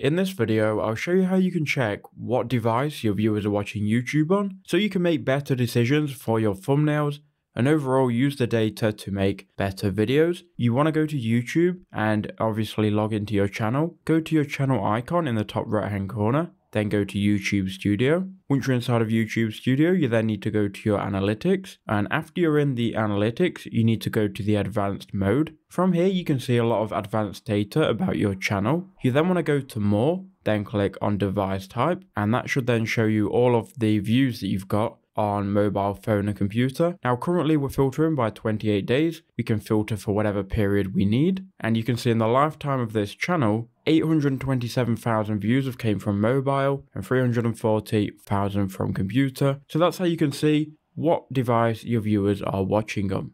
In this video, I'll show you how you can check what device your viewers are watching YouTube on, so you can make better decisions for your thumbnails and overall use the data to make better videos. You want to go to YouTube and obviously log into your channel. Go to your channel icon in the top right hand corner then go to YouTube Studio. Once you're inside of YouTube Studio, you then need to go to your analytics. And after you're in the analytics, you need to go to the advanced mode. From here, you can see a lot of advanced data about your channel. You then want to go to more, then click on device type, and that should then show you all of the views that you've got on mobile phone and computer. Now currently we're filtering by 28 days. We can filter for whatever period we need. And you can see in the lifetime of this channel, 827,000 views have came from mobile and 340,000 from computer. So that's how you can see what device your viewers are watching on.